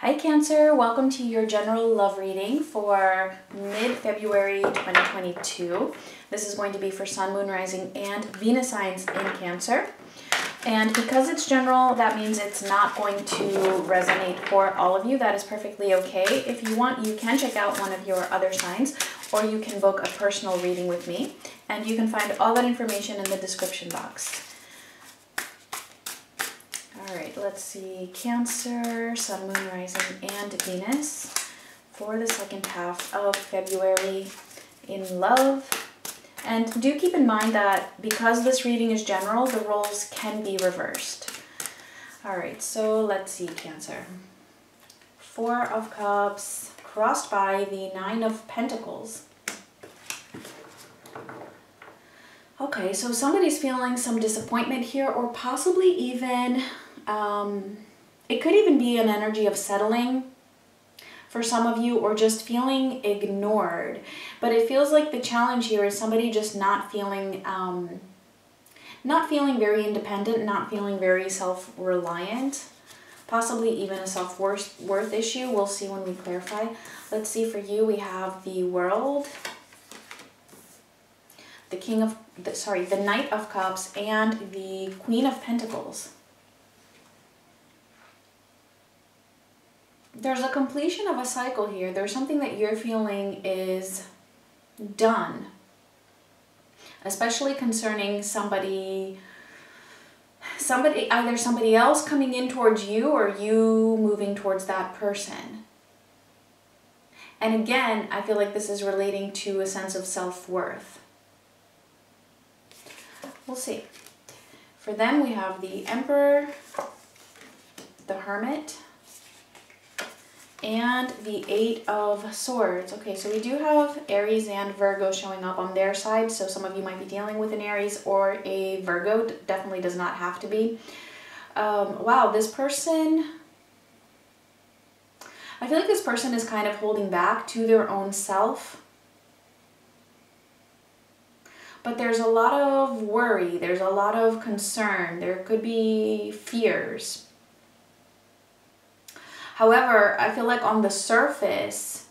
Hi Cancer, welcome to your general love reading for mid-February 2022. This is going to be for Sun, Moon, Rising, and Venus signs in Cancer. And because it's general, that means it's not going to resonate for all of you. That is perfectly okay. If you want, you can check out one of your other signs or you can book a personal reading with me. And you can find all that information in the description box. All right, let's see. Cancer, Sun, Moon, Rising, and Venus for the second half of February in love. And do keep in mind that because this reading is general, the roles can be reversed. All right, so let's see, Cancer. Four of Cups crossed by the Nine of Pentacles. Okay, so somebody's feeling some disappointment here or possibly even um, it could even be an energy of settling for some of you or just feeling ignored. But it feels like the challenge here is somebody just not feeling um, not feeling very independent, not feeling very self-reliant, possibly even a self-worth worth issue. We'll see when we clarify. Let's see for you, we have the world, the king of, the, sorry, the knight of cups and the queen of pentacles. There's a completion of a cycle here. There's something that you're feeling is done, especially concerning somebody somebody either somebody else coming in towards you or you moving towards that person. And again, I feel like this is relating to a sense of self-worth. We'll see. For them, we have the Emperor, the Hermit, and the Eight of Swords. Okay, so we do have Aries and Virgo showing up on their side, so some of you might be dealing with an Aries or a Virgo. Definitely does not have to be. Um, wow, this person... I feel like this person is kind of holding back to their own self. But there's a lot of worry, there's a lot of concern, there could be fears However, I feel like on the surface,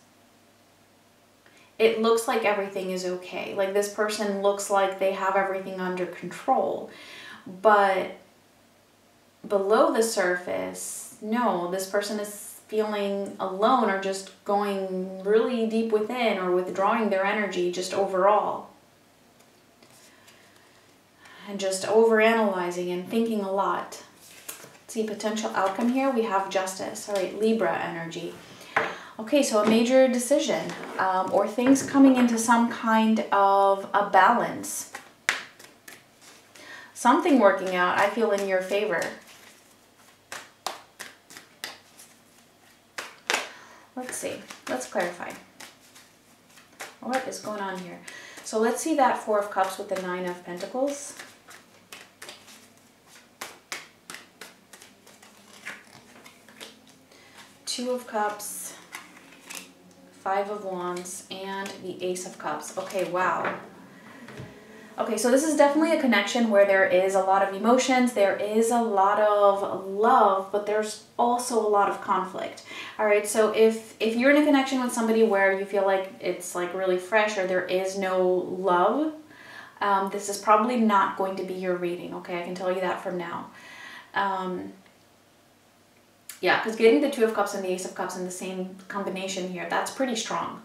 it looks like everything is okay. Like this person looks like they have everything under control. But below the surface, no, this person is feeling alone or just going really deep within or withdrawing their energy just overall. And just overanalyzing and thinking a lot see potential outcome here. We have justice. All right, Libra energy. Okay, so a major decision um, or things coming into some kind of a balance. Something working out, I feel, in your favor. Let's see. Let's clarify. What is going on here? So let's see that Four of Cups with the Nine of Pentacles. Two of Cups, Five of Wands, and the Ace of Cups. Okay, wow. Okay, so this is definitely a connection where there is a lot of emotions, there is a lot of love, but there's also a lot of conflict. All right, so if if you're in a connection with somebody where you feel like it's like really fresh or there is no love, um, this is probably not going to be your reading, okay? I can tell you that from now. Um, yeah, because getting the Two of Cups and the Ace of Cups in the same combination here, that's pretty strong.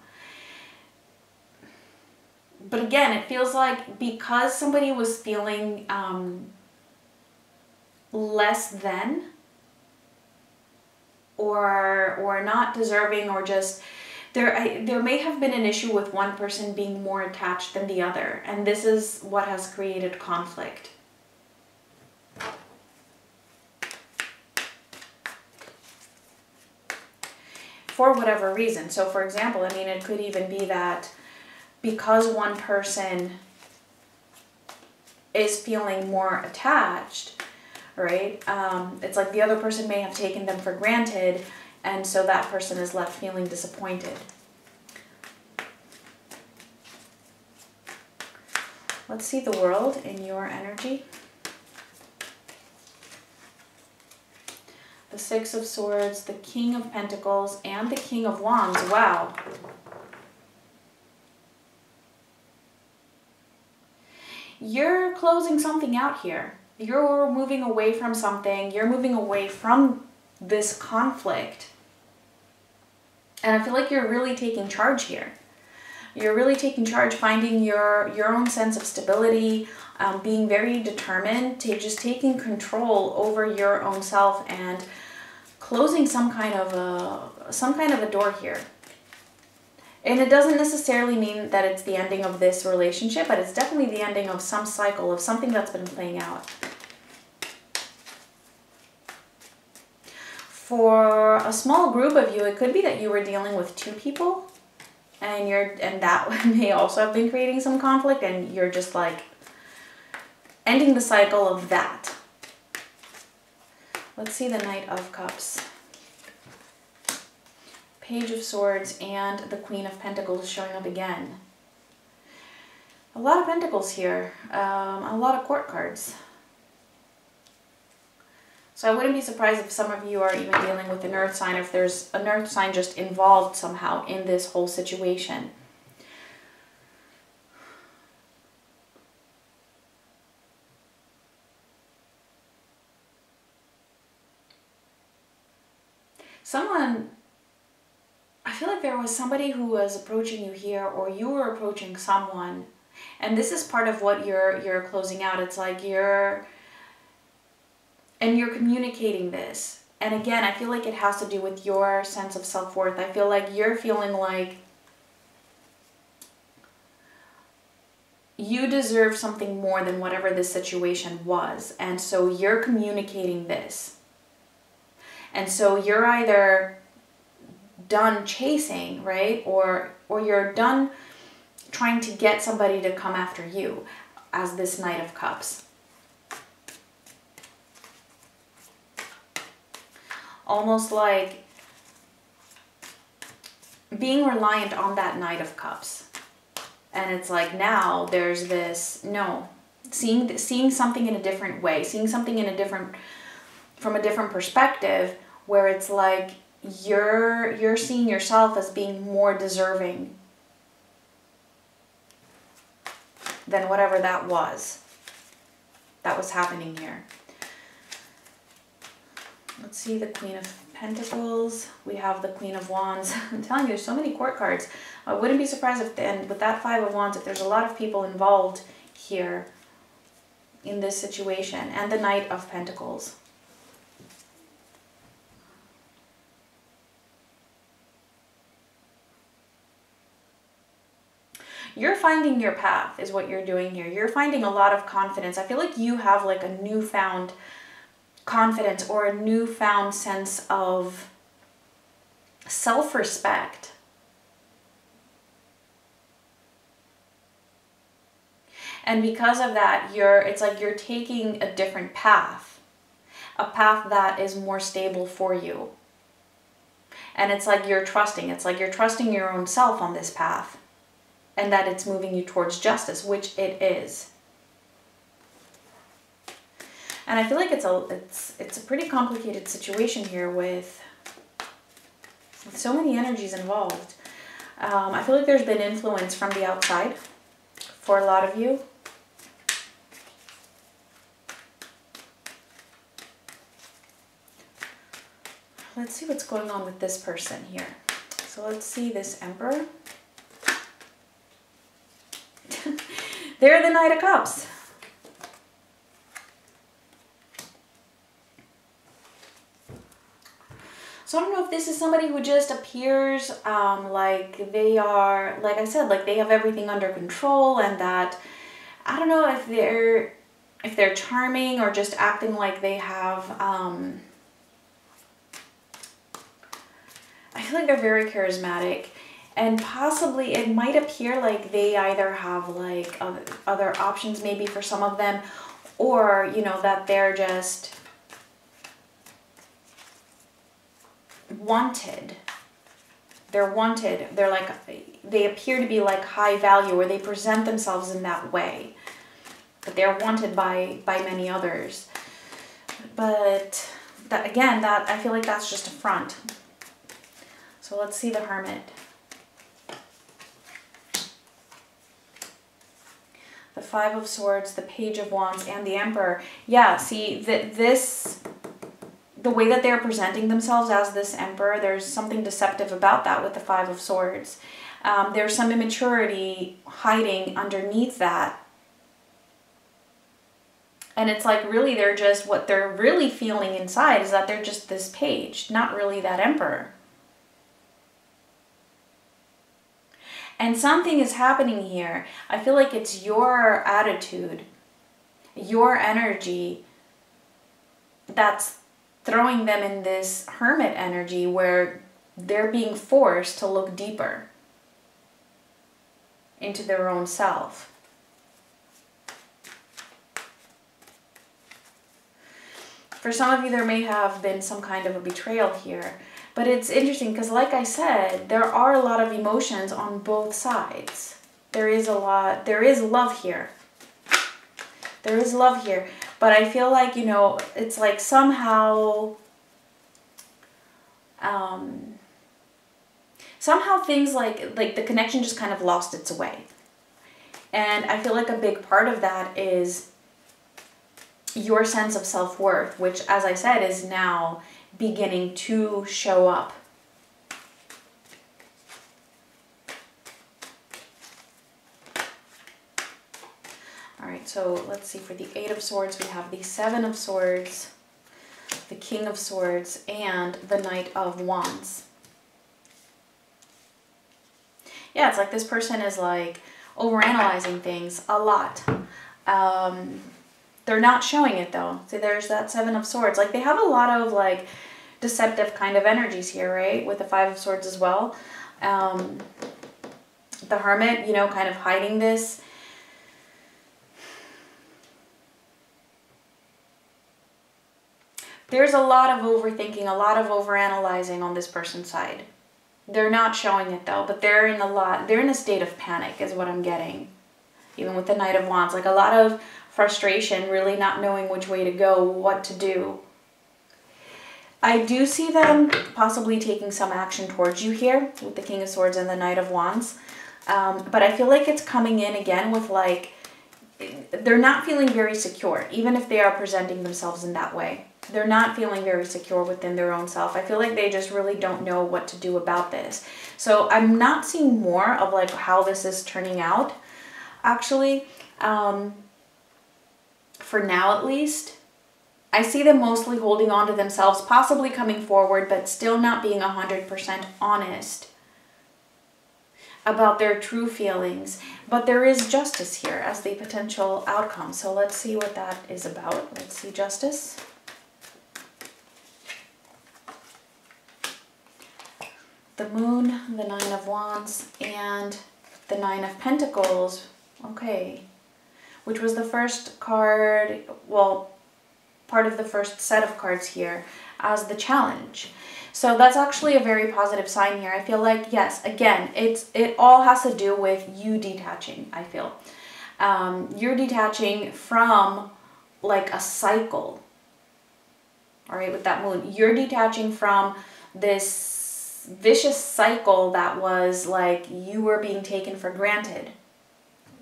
But again, it feels like because somebody was feeling um, less than or or not deserving or just there I, there may have been an issue with one person being more attached than the other and this is what has created conflict for whatever reason. So for example, I mean, it could even be that because one person is feeling more attached, right? Um, it's like the other person may have taken them for granted and so that person is left feeling disappointed. Let's see the world in your energy. The Six of Swords, the King of Pentacles, and the King of Wands. Wow. You're closing something out here. You're moving away from something. You're moving away from this conflict. And I feel like you're really taking charge here. You're really taking charge, finding your, your own sense of stability, um, being very determined to just taking control over your own self and closing some kind of a some kind of a door here. And it doesn't necessarily mean that it's the ending of this relationship, but it's definitely the ending of some cycle of something that's been playing out. For a small group of you, it could be that you were dealing with two people and you're and that may also have been creating some conflict and you're just like ending the cycle of that. Let's see the Knight of Cups. Page of Swords and the Queen of Pentacles showing up again. A lot of pentacles here, um, a lot of court cards. So I wouldn't be surprised if some of you are even dealing with an earth sign, if there's an earth sign just involved somehow in this whole situation. Someone, I feel like there was somebody who was approaching you here or you were approaching someone and this is part of what you're you're closing out. It's like you're and you're communicating this. And again, I feel like it has to do with your sense of self worth. I feel like you're feeling like you deserve something more than whatever this situation was. And so you're communicating this. And so you're either done chasing, right? Or or you're done trying to get somebody to come after you as this Knight of Cups. almost like being reliant on that Knight of Cups. And it's like now there's this, no, seeing, seeing something in a different way, seeing something in a different, from a different perspective where it's like you're, you're seeing yourself as being more deserving than whatever that was that was happening here. Let's see the Queen of Pentacles. We have the Queen of Wands. I'm telling you, there's so many court cards. I wouldn't be surprised if, and with that Five of Wands, if there's a lot of people involved here in this situation. And the Knight of Pentacles. You're finding your path is what you're doing here. You're finding a lot of confidence. I feel like you have like a newfound confidence or a newfound sense of self respect. And because of that, you're it's like you're taking a different path, a path that is more stable for you. And it's like you're trusting, it's like you're trusting your own self on this path and that it's moving you towards justice, which it is. And I feel like it's a it's it's a pretty complicated situation here with with so many energies involved. Um, I feel like there's been influence from the outside for a lot of you. Let's see what's going on with this person here. So let's see this Emperor. They're the Knight of Cups. So I don't know if this is somebody who just appears um, like they are, like I said, like they have everything under control and that, I don't know if they're, if they're charming or just acting like they have, um, I feel like they're very charismatic and possibly it might appear like they either have like other options maybe for some of them or you know that they're just wanted. They're wanted. They're like, they appear to be like high value or they present themselves in that way. But they're wanted by, by many others. But that again, that I feel like that's just a front. So let's see the Hermit. The Five of Swords, the Page of Wands, and the Emperor. Yeah, see, that this, the way that they're presenting themselves as this Emperor, there's something deceptive about that with the Five of Swords. Um, there's some immaturity hiding underneath that and it's like really they're just what they're really feeling inside is that they're just this page, not really that emperor. And something is happening here. I feel like it's your attitude, your energy that's throwing them in this hermit energy where they're being forced to look deeper into their own self. For some of you, there may have been some kind of a betrayal here. But it's interesting because, like I said, there are a lot of emotions on both sides. There is a lot, there is love here. There is love here. But I feel like, you know, it's like somehow, um, somehow things like, like the connection just kind of lost its way. And I feel like a big part of that is your sense of self worth, which, as I said, is now beginning to show up. All right, so let's see. For the Eight of Swords, we have the Seven of Swords, the King of Swords, and the Knight of Wands. Yeah, it's like this person is like overanalyzing things a lot. Um, they're not showing it though. See, there's that Seven of Swords. Like they have a lot of like deceptive kind of energies here, right? With the Five of Swords as well. Um, the Hermit, you know, kind of hiding this. There's a lot of overthinking, a lot of overanalyzing on this person's side. They're not showing it though, but they're in a lot, they're in a state of panic is what I'm getting. Even with the Knight of Wands, like a lot of frustration, really not knowing which way to go, what to do. I do see them possibly taking some action towards you here with the King of Swords and the Knight of Wands. Um, but I feel like it's coming in again with like, they're not feeling very secure, even if they are presenting themselves in that way. They're not feeling very secure within their own self. I feel like they just really don't know what to do about this. So I'm not seeing more of like how this is turning out, actually. Um, for now at least. I see them mostly holding on to themselves, possibly coming forward, but still not being 100% honest about their true feelings. But there is justice here as the potential outcome. So let's see what that is about. Let's see justice. The moon, the nine of wands, and the nine of pentacles. Okay which was the first card, well, part of the first set of cards here as the challenge. So that's actually a very positive sign here. I feel like, yes, again, it's it all has to do with you detaching, I feel. Um, you're detaching from like a cycle, all right, with that moon. You're detaching from this vicious cycle that was like you were being taken for granted,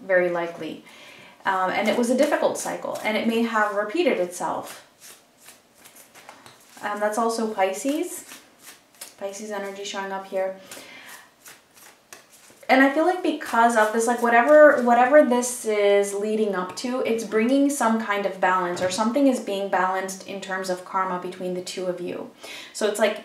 very likely. Um, and it was a difficult cycle, and it may have repeated itself. Um, that's also Pisces. Pisces energy showing up here. And I feel like because of this, like whatever whatever this is leading up to, it's bringing some kind of balance or something is being balanced in terms of karma between the two of you. So it's like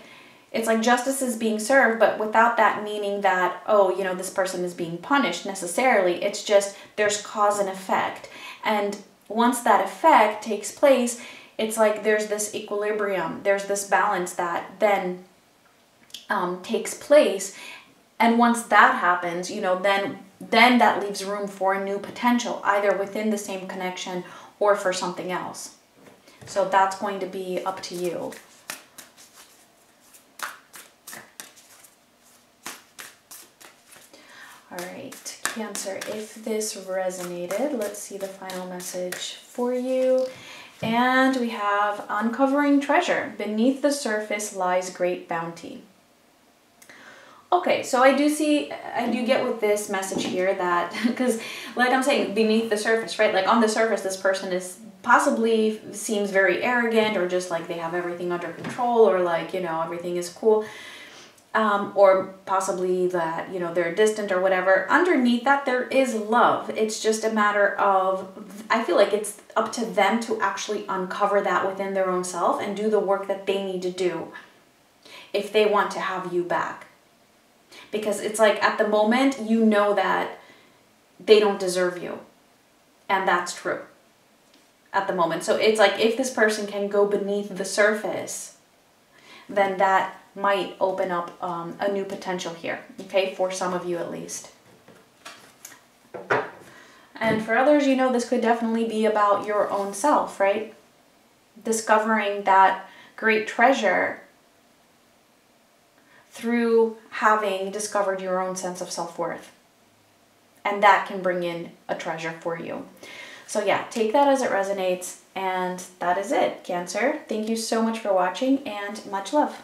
it's like justice is being served, but without that meaning that, oh, you know, this person is being punished necessarily. It's just there's cause and effect. And once that effect takes place, it's like there's this equilibrium, there's this balance that then um, takes place. And once that happens, you know, then then that leaves room for a new potential, either within the same connection or for something else. So that's going to be up to you. All right, Cancer, if this resonated, let's see the final message for you. And we have uncovering treasure. Beneath the surface lies great bounty. Okay, so I do see, I do get with this message here that, because like I'm saying, beneath the surface, right? Like on the surface, this person is possibly seems very arrogant or just like they have everything under control or like, you know, everything is cool. Um, or possibly that, you know, they're distant or whatever. Underneath that, there is love. It's just a matter of, I feel like it's up to them to actually uncover that within their own self and do the work that they need to do if they want to have you back because it's like at the moment you know that they don't deserve you. And that's true at the moment. So it's like if this person can go beneath the surface, then that might open up um, a new potential here, okay, for some of you at least. And for others, you know, this could definitely be about your own self, right? Discovering that great treasure through having discovered your own sense of self worth. And that can bring in a treasure for you. So, yeah, take that as it resonates. And that is it, Cancer. Thank you so much for watching and much love.